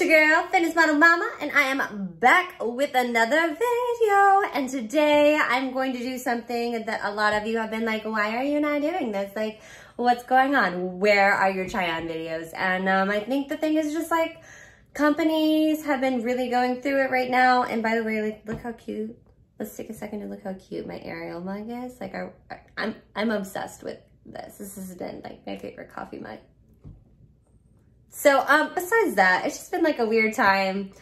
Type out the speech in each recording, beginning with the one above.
Your girl, Fitness Model Mama, and I am back with another video. And today I'm going to do something that a lot of you have been like, why are you not doing this? Like, what's going on? Where are your try-on videos? And um, I think the thing is just like, companies have been really going through it right now. And by the way, like, look how cute. Let's take a second to look how cute my Ariel mug is. Like, I, I'm, I'm obsessed with this. This has been like my favorite coffee mug. So um, besides that, it's just been like a weird time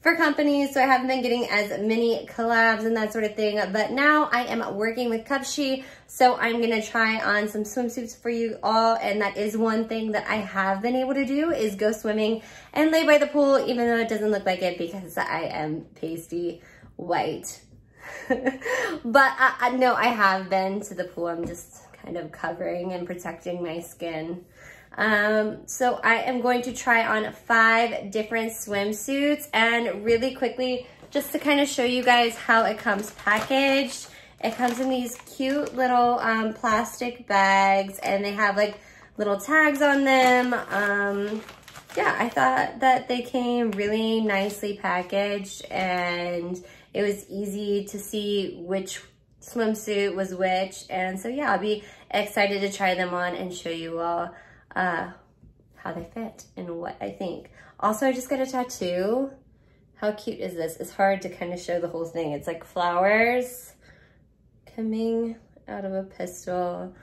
for companies. So I haven't been getting as many collabs and that sort of thing. But now I am working with Cupshe. So I'm going to try on some swimsuits for you all. And that is one thing that I have been able to do is go swimming and lay by the pool, even though it doesn't look like it because I am pasty white. but uh, no, I have been to the pool. I'm just kind of covering and protecting my skin. Um, so I am going to try on five different swimsuits and really quickly, just to kind of show you guys how it comes packaged. It comes in these cute little um, plastic bags and they have like little tags on them. Um, yeah, I thought that they came really nicely packaged and it was easy to see which swimsuit was which. And so yeah, I'll be excited to try them on and show you all uh, how they fit and what I think. Also, I just got a tattoo. How cute is this? It's hard to kind of show the whole thing. It's like flowers coming out of a pistol.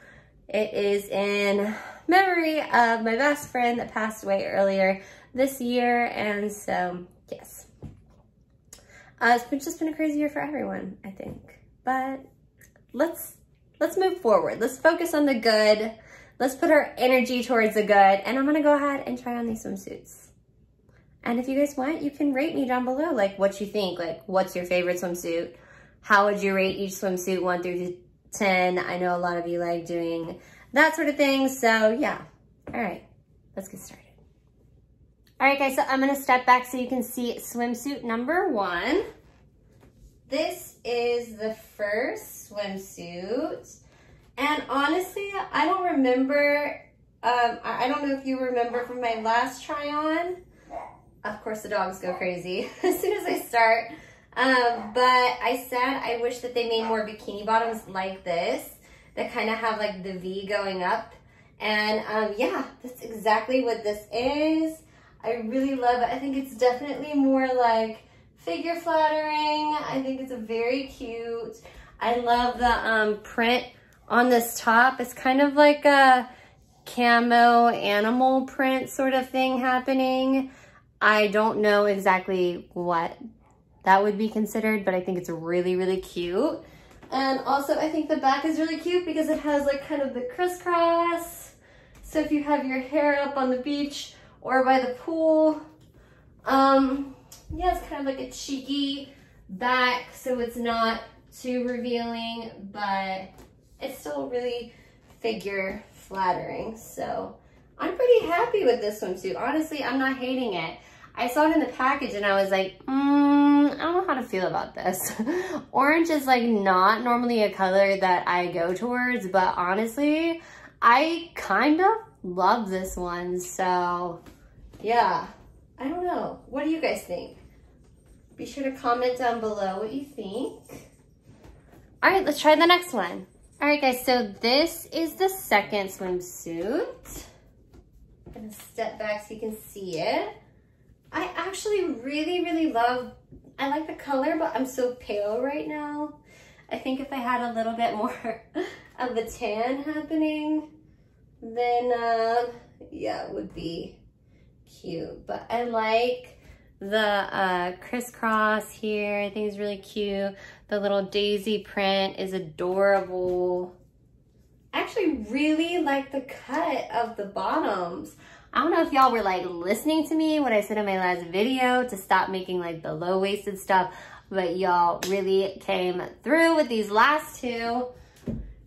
It is in memory of my best friend that passed away earlier this year. And so, yes. Uh, it's been, just been a crazy year for everyone, I think. But let's, let's move forward. Let's focus on the good. Let's put our energy towards the good. And I'm gonna go ahead and try on these swimsuits. And if you guys want, you can rate me down below, like what you think, like what's your favorite swimsuit? How would you rate each swimsuit one through 10? I know a lot of you like doing that sort of thing. So yeah, all right, let's get started. All right guys, so I'm gonna step back so you can see swimsuit number one. This is the first swimsuit. And honestly, I don't remember, um, I don't know if you remember from my last try on. Of course, the dogs go crazy as soon as I start. Um, but I said I wish that they made more bikini bottoms like this that kind of have like the V going up. And um, yeah, that's exactly what this is. I really love it. I think it's definitely more like figure flattering. I think it's a very cute. I love the um, print on this top. It's kind of like a camo animal print sort of thing happening. I don't know exactly what that would be considered, but I think it's really, really cute. And also I think the back is really cute because it has like kind of the crisscross. So if you have your hair up on the beach or by the pool, um, yeah, it's kind of like a cheeky back so it's not too revealing, but it's still really figure flattering. So I'm pretty happy with this swimsuit. Honestly, I'm not hating it. I saw it in the package and I was like, mm, I don't know how to feel about this. Orange is like not normally a color that I go towards, but honestly, I kind of love this one. So yeah, I don't know. What do you guys think? Be sure to comment down below what you think. All right, let's try the next one. All right, guys, so this is the second swimsuit. I'm gonna step back so you can see it. I actually really, really love, I like the color, but I'm so pale right now. I think if I had a little bit more of the tan happening, then uh, yeah, it would be cute. But I like the uh, crisscross here. I think it's really cute. The little daisy print is adorable. I actually really like the cut of the bottoms. I don't know if y'all were like listening to me when I said in my last video to stop making like the low-waisted stuff, but y'all really came through with these last two.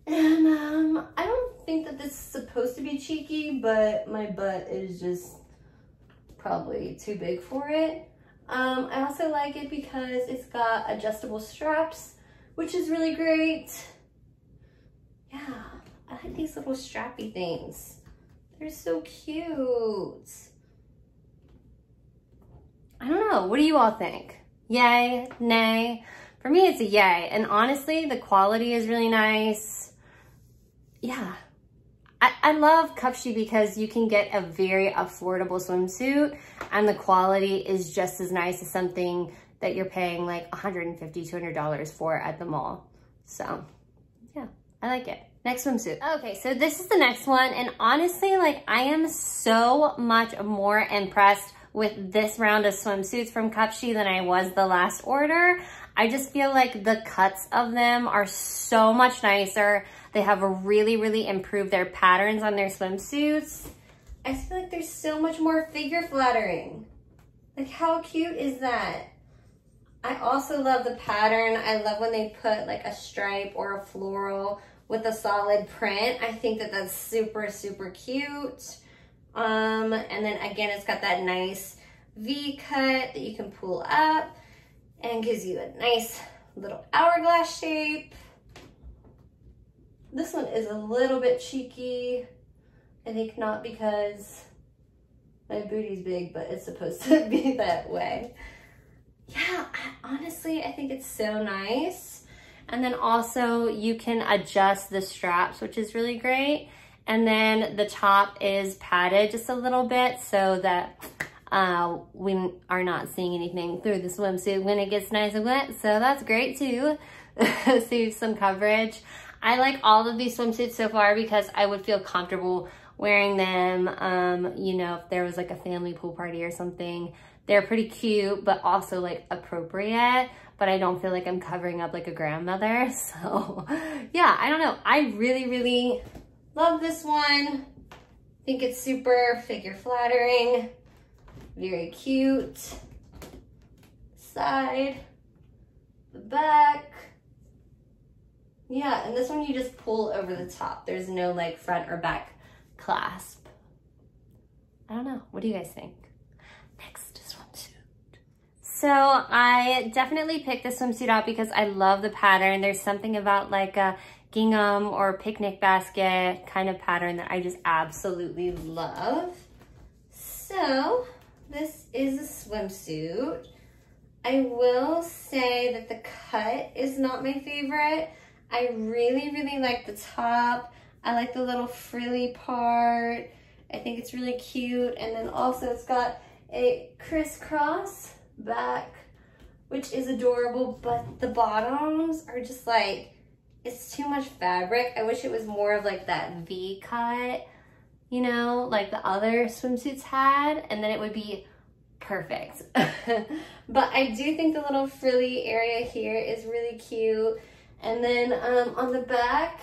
And um, I don't think that this is supposed to be cheeky, but my butt is just probably too big for it. Um, I also like it because it's got adjustable straps, which is really great. Yeah, I like these little strappy things. They're so cute. I don't know. What do you all think? Yay? Nay? For me, it's a yay. And honestly, the quality is really nice. Yeah. I, I love Cupshe because you can get a very affordable swimsuit and the quality is just as nice as something that you're paying like $150, $200 for at the mall. So yeah, I like it. Next swimsuit. Okay, so this is the next one. And honestly, like I am so much more impressed with this round of swimsuits from Cupshe than I was the last order. I just feel like the cuts of them are so much nicer. They have really, really improved their patterns on their swimsuits. I feel like there's so much more figure flattering. Like how cute is that? I also love the pattern. I love when they put like a stripe or a floral with a solid print. I think that that's super, super cute. Um, and then again, it's got that nice V cut that you can pull up and gives you a nice little hourglass shape. This one is a little bit cheeky. I think not because my booty's big, but it's supposed to be that way. Yeah, I, honestly, I think it's so nice. And then also you can adjust the straps, which is really great. And then the top is padded just a little bit so that uh, we are not seeing anything through the swimsuit when it gets nice and wet. So that's great too. Save some coverage. I like all of these swimsuits so far because I would feel comfortable wearing them, um, you know, if there was like a family pool party or something. They're pretty cute, but also like appropriate, but I don't feel like I'm covering up like a grandmother. So yeah, I don't know. I really, really love this one. I think it's super figure flattering, very cute. Side, the back. Yeah, and this one you just pull over the top. There's no like front or back clasp. I don't know. What do you guys think? Next swimsuit. So I definitely picked the swimsuit out because I love the pattern. There's something about like a gingham or picnic basket kind of pattern that I just absolutely love. So this is a swimsuit. I will say that the cut is not my favorite. I really, really like the top. I like the little frilly part. I think it's really cute. And then also it's got a crisscross back, which is adorable, but the bottoms are just like, it's too much fabric. I wish it was more of like that V cut, you know, like the other swimsuits had, and then it would be perfect. but I do think the little frilly area here is really cute. And then um, on the back,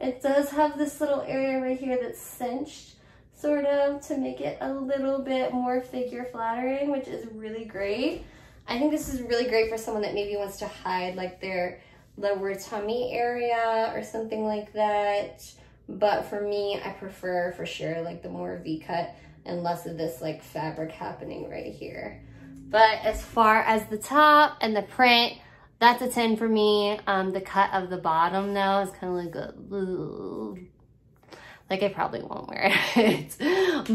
it does have this little area right here that's cinched sort of to make it a little bit more figure flattering, which is really great. I think this is really great for someone that maybe wants to hide like their lower tummy area or something like that. But for me, I prefer for sure like the more V-cut and less of this like fabric happening right here. But as far as the top and the print, that's a 10 for me. Um, the cut of the bottom though is kind of like a, like I probably won't wear it.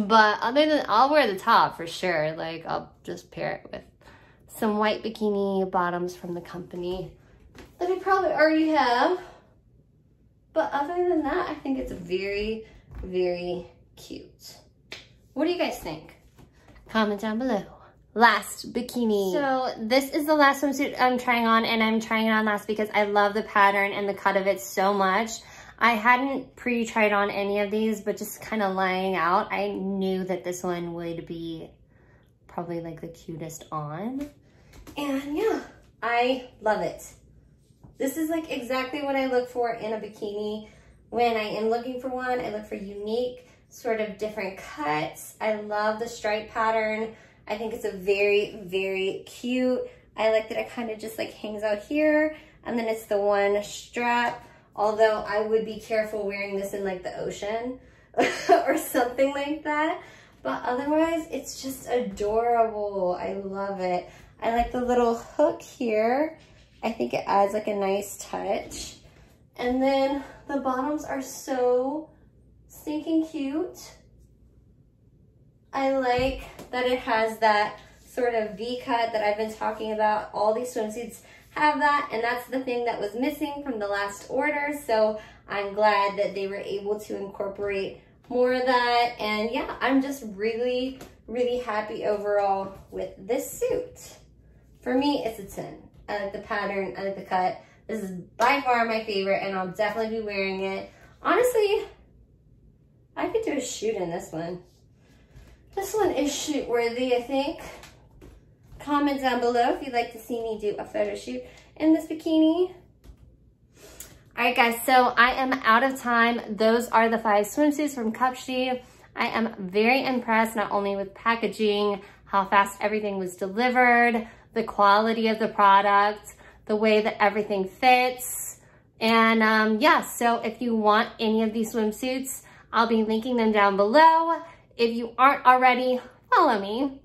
but other than, I'll wear the top for sure. Like I'll just pair it with some white bikini bottoms from the company that I probably already have. But other than that, I think it's very, very cute. What do you guys think? Comment down below last bikini. So this is the last swimsuit I'm trying on and I'm trying it on last because I love the pattern and the cut of it so much. I hadn't pre-tried on any of these, but just kind of lying out, I knew that this one would be probably like the cutest on. And yeah, I love it. This is like exactly what I look for in a bikini. When I am looking for one, I look for unique, sort of different cuts. I love the stripe pattern. I think it's a very, very cute. I like that it kind of just like hangs out here and then it's the one strap. Although I would be careful wearing this in like the ocean or something like that. But otherwise, it's just adorable. I love it. I like the little hook here. I think it adds like a nice touch. And then the bottoms are so stinking cute. I like that it has that sort of V-cut that I've been talking about. All these swimsuits have that, and that's the thing that was missing from the last order. So I'm glad that they were able to incorporate more of that. And yeah, I'm just really, really happy overall with this suit. For me, it's a 10. I like the pattern, I like the cut. This is by far my favorite and I'll definitely be wearing it. Honestly, I could do a shoot in this one. This one is shoot worthy, I think. Comment down below if you'd like to see me do a photo shoot in this bikini. All right, guys, so I am out of time. Those are the five swimsuits from Cupshe. I am very impressed, not only with packaging, how fast everything was delivered, the quality of the product, the way that everything fits. And um, yeah, so if you want any of these swimsuits, I'll be linking them down below. If you aren't already, follow me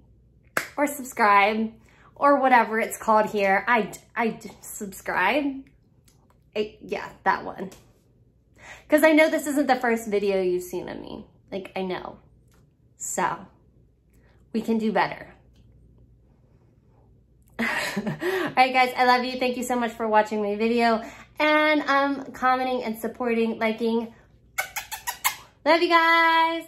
or subscribe or whatever it's called here. I, I subscribe. Yeah, that one. Because I know this isn't the first video you've seen of me. Like, I know. So, we can do better. All right, guys, I love you. Thank you so much for watching my video and um, commenting and supporting, liking. Love you guys.